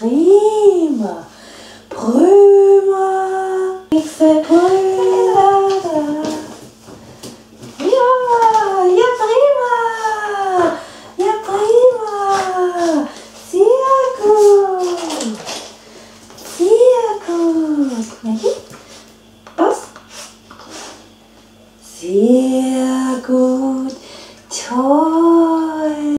prime, prime, il fait prime. Viva, prima, il prima, Tiago, Tiago, Maggie, passe, Tiago.